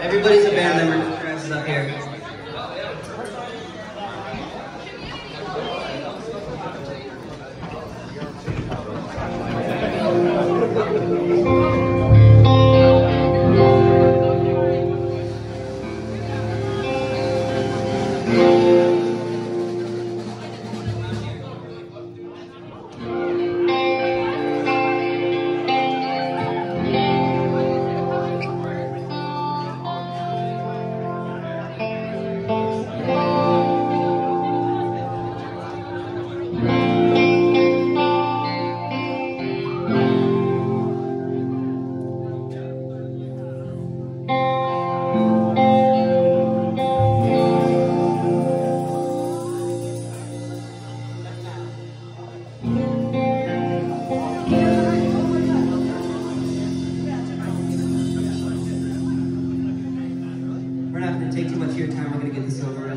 Everybody's a band member. Travis is up here. Time. We're gonna get this over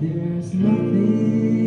There's nothing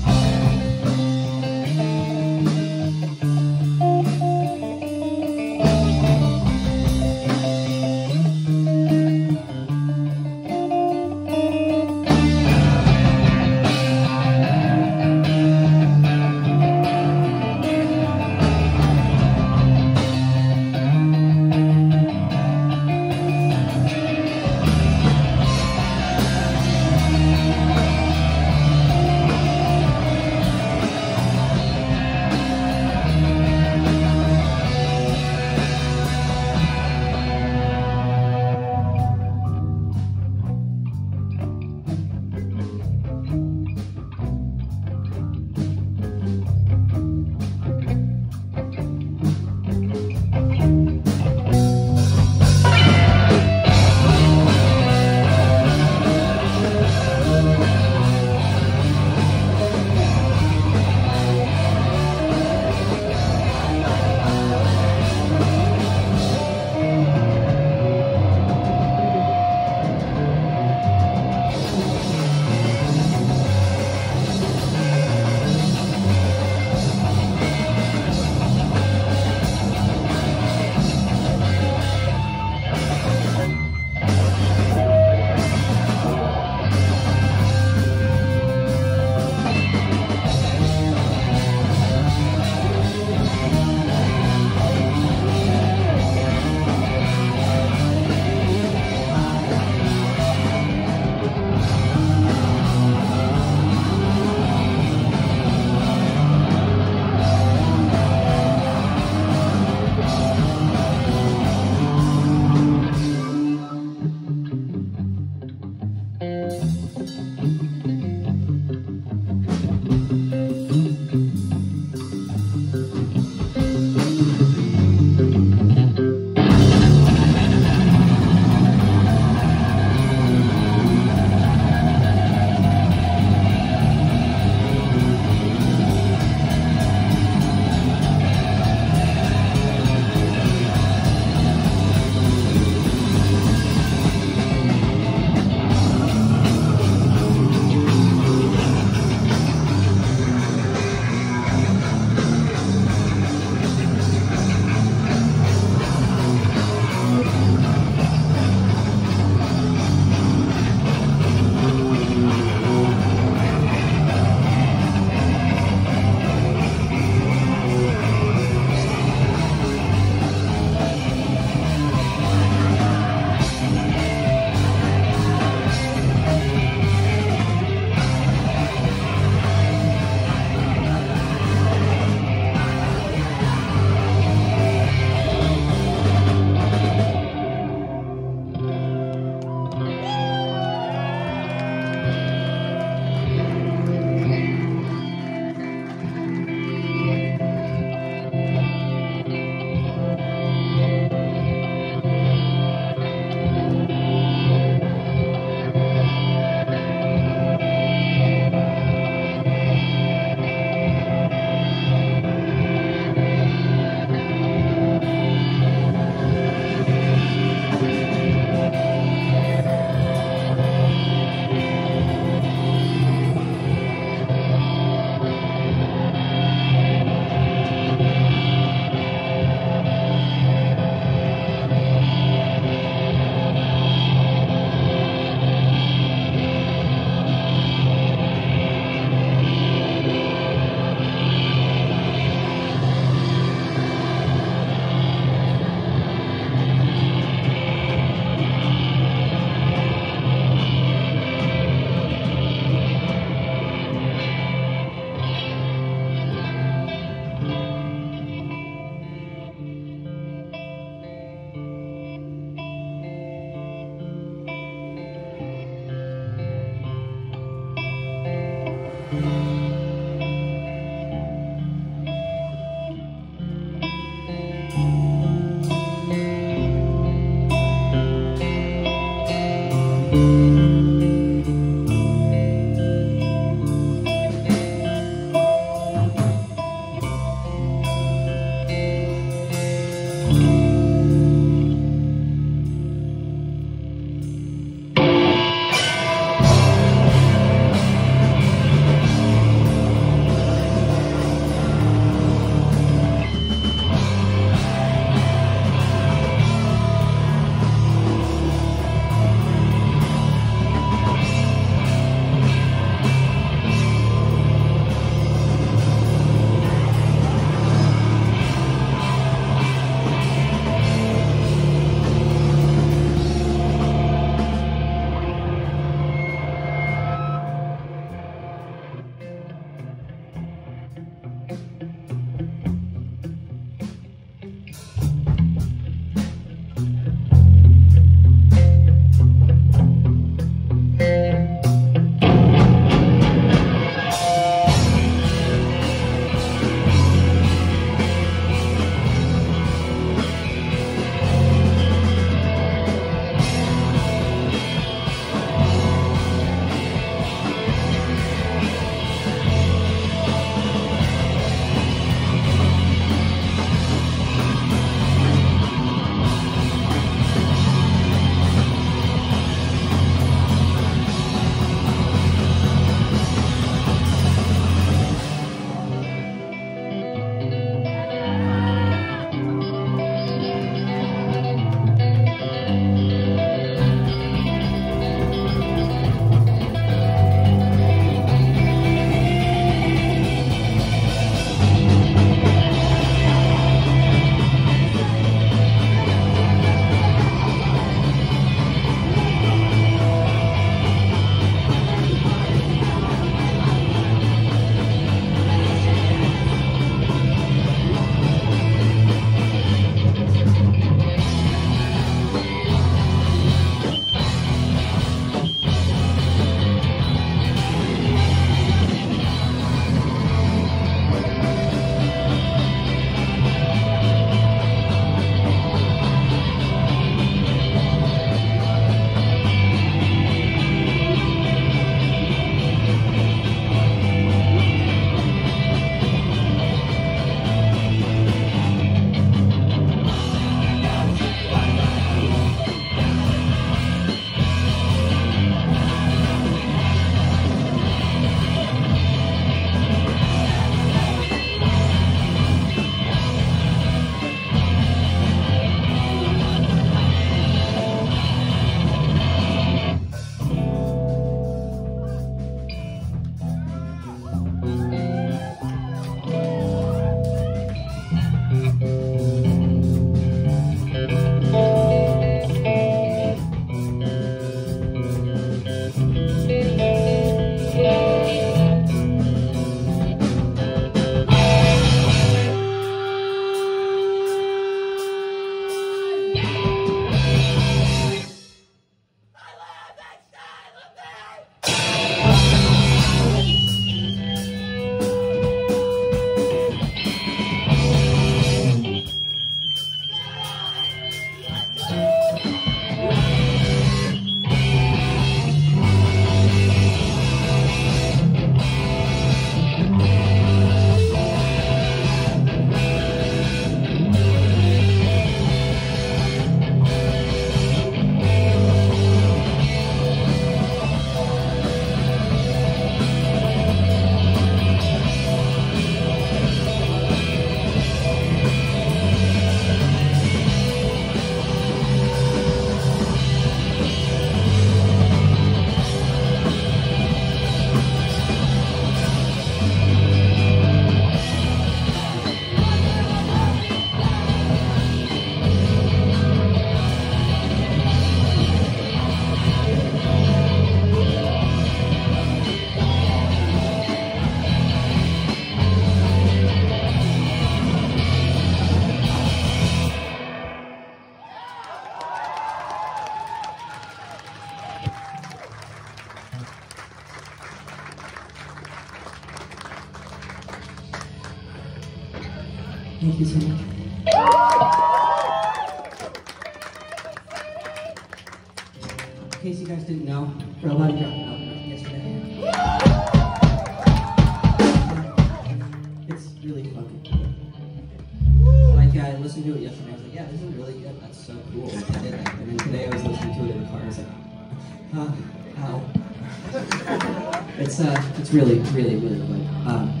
It's, uh, it's really, really, really good. Um,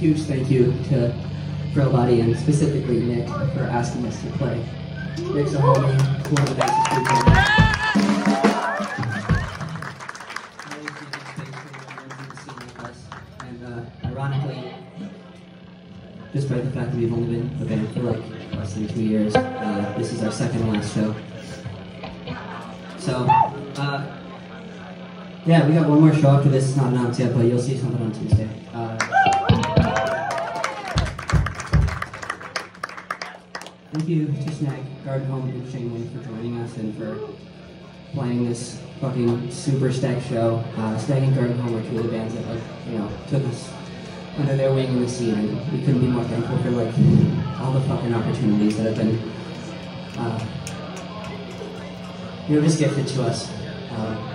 huge thank you to Frail Body and specifically Nick for asking us to play. Nick's a homie, one of the with us. And uh, ironically, despite the fact that we've only been a band for like less than two years, uh, this is our second last show. So, uh, yeah, we got one more show after this. It's not announced yet, but you'll see something on Tuesday. Uh, Thank you to Snag, Garden Home, and Shane Wayne for joining us and for playing this fucking super stacked show. Uh, Snag and Garden Home are two of the bands that like, you know, took us under their wing in the scene and we couldn't be more thankful for like all the fucking opportunities that have been uh, you know, just gifted to us. Um,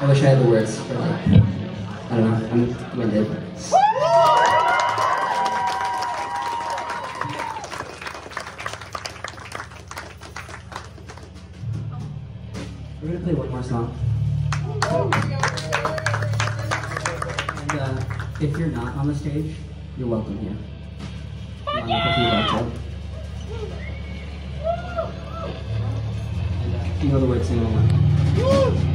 I wish I had the words for like, I don't know, I'm winded. We're gonna play one more song. And uh, if you're not on the stage, you're welcome here. Uh, you know the words, sing along.